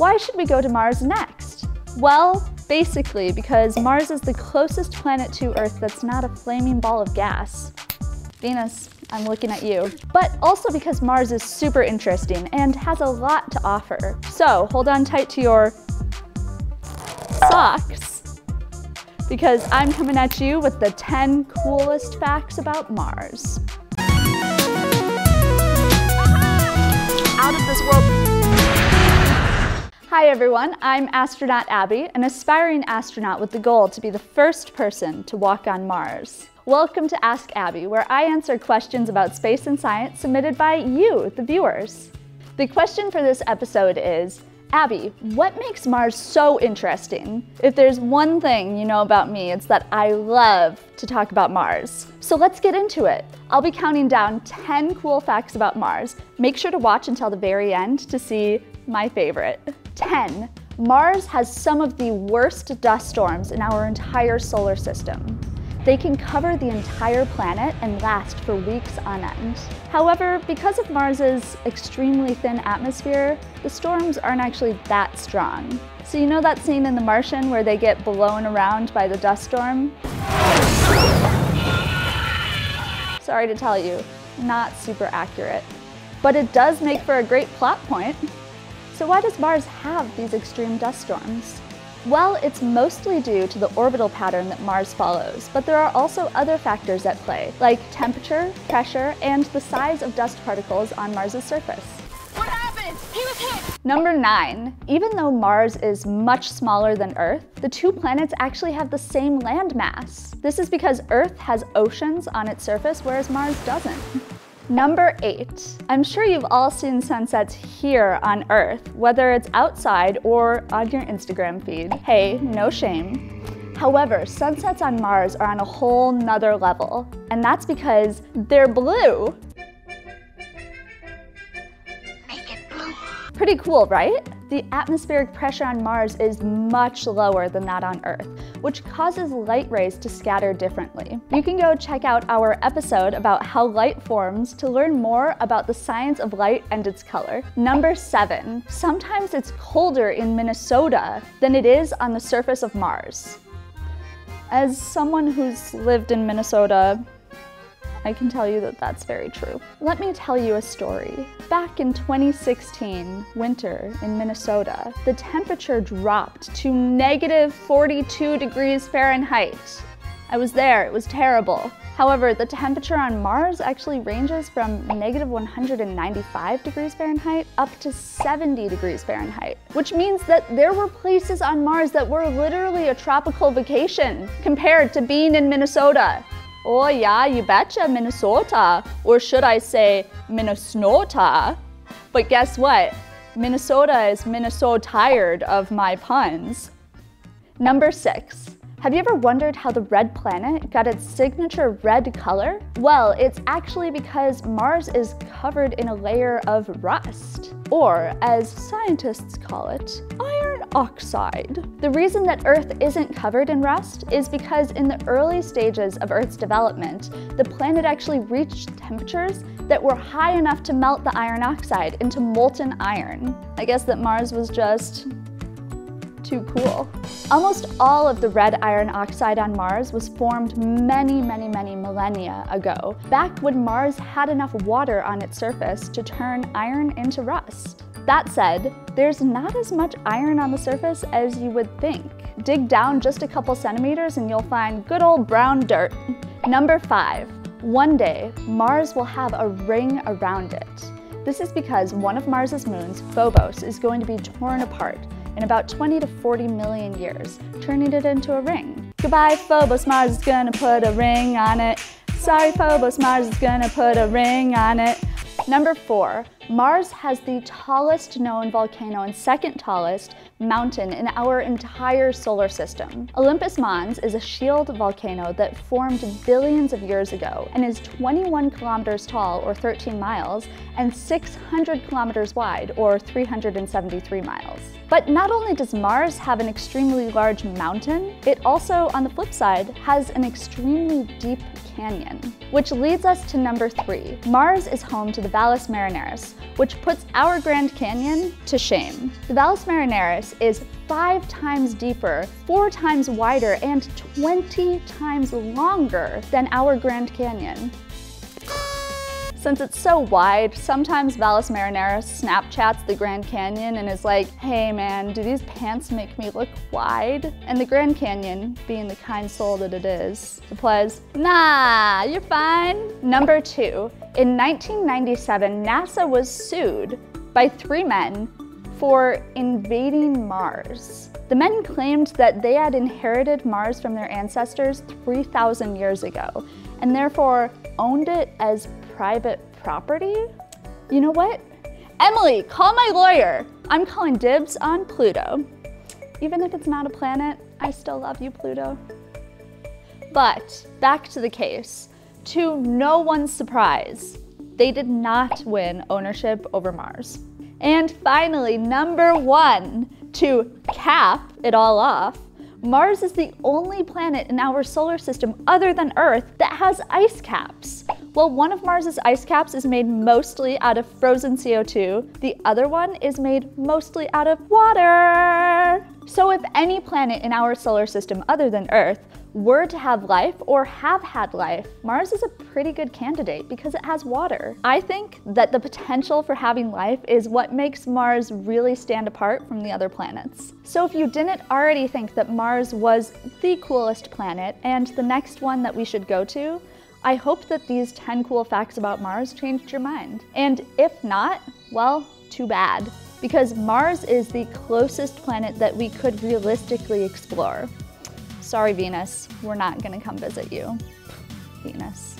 Why should we go to Mars next? Well, basically because Mars is the closest planet to Earth that's not a flaming ball of gas. Venus, I'm looking at you. But also because Mars is super interesting and has a lot to offer. So hold on tight to your socks because I'm coming at you with the 10 coolest facts about Mars. Out of this world. Hi everyone, I'm astronaut Abby, an aspiring astronaut with the goal to be the first person to walk on Mars. Welcome to Ask Abby, where I answer questions about space and science submitted by you, the viewers. The question for this episode is, Abby, what makes Mars so interesting? If there's one thing you know about me, it's that I love to talk about Mars. So let's get into it. I'll be counting down 10 cool facts about Mars. Make sure to watch until the very end to see my favorite. 10. Mars has some of the worst dust storms in our entire solar system. They can cover the entire planet and last for weeks on end. However, because of Mars's extremely thin atmosphere, the storms aren't actually that strong. So you know that scene in The Martian where they get blown around by the dust storm? Sorry to tell you, not super accurate. But it does make for a great plot point. So why does Mars have these extreme dust storms? Well, it's mostly due to the orbital pattern that Mars follows, but there are also other factors at play, like temperature, pressure, and the size of dust particles on Mars's surface. What happened? He was hit! Number 9. Even though Mars is much smaller than Earth, the two planets actually have the same land mass. This is because Earth has oceans on its surface, whereas Mars doesn't. Number eight, I'm sure you've all seen sunsets here on Earth, whether it's outside or on your Instagram feed. Hey, no shame. However, sunsets on Mars are on a whole nother level, and that's because they're blue. Blue. Pretty cool, right? The atmospheric pressure on Mars is much lower than that on Earth, which causes light rays to scatter differently. You can go check out our episode about how light forms to learn more about the science of light and its color. Number seven, sometimes it's colder in Minnesota than it is on the surface of Mars. As someone who's lived in Minnesota I can tell you that that's very true. Let me tell you a story. Back in 2016, winter in Minnesota, the temperature dropped to negative 42 degrees Fahrenheit. I was there, it was terrible. However, the temperature on Mars actually ranges from negative 195 degrees Fahrenheit up to 70 degrees Fahrenheit, which means that there were places on Mars that were literally a tropical vacation compared to being in Minnesota. Oh yeah, you betcha, Minnesota. Or should I say Minnesota? But guess what? Minnesota is Minnesota tired of my puns. Number six. Have you ever wondered how the red planet got its signature red color? Well, it's actually because Mars is covered in a layer of rust, or as scientists call it, iron oxide. The reason that Earth isn't covered in rust is because in the early stages of Earth's development, the planet actually reached temperatures that were high enough to melt the iron oxide into molten iron. I guess that Mars was just too cool. Almost all of the red iron oxide on Mars was formed many, many, many millennia ago, back when Mars had enough water on its surface to turn iron into rust. That said, there's not as much iron on the surface as you would think. Dig down just a couple centimeters and you'll find good old brown dirt. Number five, one day, Mars will have a ring around it. This is because one of Mars's moons, Phobos, is going to be torn apart, in about 20 to 40 million years, turning it into a ring. Goodbye Phobos, Mars is gonna put a ring on it. Sorry Phobos, Mars is gonna put a ring on it. Number four, Mars has the tallest known volcano and second tallest mountain in our entire solar system. Olympus Mons is a shield volcano that formed billions of years ago and is 21 kilometers tall, or 13 miles, and 600 kilometers wide, or 373 miles. But not only does Mars have an extremely large mountain, it also, on the flip side, has an extremely deep canyon. Which leads us to number three. Mars is home to the Valles Marineris, which puts our Grand Canyon to shame. The Valles Marineris is five times deeper, four times wider, and 20 times longer than our Grand Canyon. Since it's so wide, sometimes Valles Marineris Snapchats the Grand Canyon and is like, hey man, do these pants make me look wide? And the Grand Canyon, being the kind soul that it is, replies, nah, you're fine. Number two, in 1997, NASA was sued by three men for invading Mars. The men claimed that they had inherited Mars from their ancestors 3,000 years ago, and therefore owned it as private property? You know what? Emily, call my lawyer. I'm calling dibs on Pluto. Even if it's not a planet, I still love you, Pluto. But back to the case. To no one's surprise, they did not win ownership over Mars. And finally, number one, to cap it all off, Mars is the only planet in our solar system other than Earth that has ice caps. While one of Mars's ice caps is made mostly out of frozen CO2, the other one is made mostly out of water. So if any planet in our solar system other than Earth were to have life or have had life, Mars is a pretty good candidate because it has water. I think that the potential for having life is what makes Mars really stand apart from the other planets. So if you didn't already think that Mars was the coolest planet and the next one that we should go to, I hope that these 10 cool facts about Mars changed your mind. And if not, well, too bad. Because Mars is the closest planet that we could realistically explore. Sorry, Venus, we're not gonna come visit you. Venus.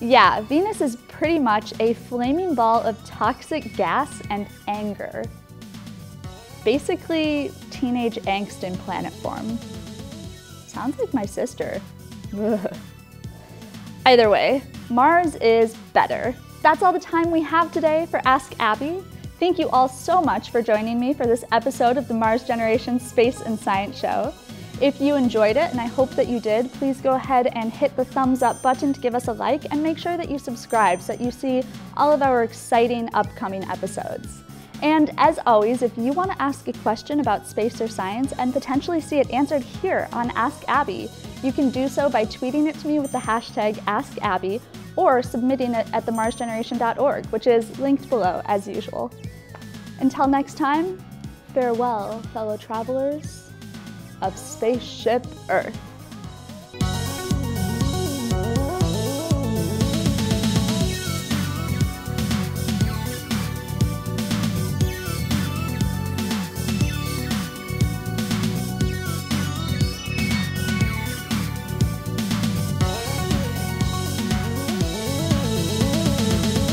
Yeah, Venus is pretty much a flaming ball of toxic gas and anger. Basically, teenage angst in planet form. Sounds like my sister. Ugh. Either way, Mars is better. That's all the time we have today for Ask Abby. Thank you all so much for joining me for this episode of the Mars Generation Space and Science Show. If you enjoyed it, and I hope that you did, please go ahead and hit the thumbs up button to give us a like and make sure that you subscribe so that you see all of our exciting upcoming episodes. And as always, if you want to ask a question about space or science and potentially see it answered here on Ask Abby, you can do so by tweeting it to me with the hashtag AskAbby or submitting it at themarsgeneration.org, which is linked below as usual. Until next time, farewell, fellow travelers of Spaceship Earth.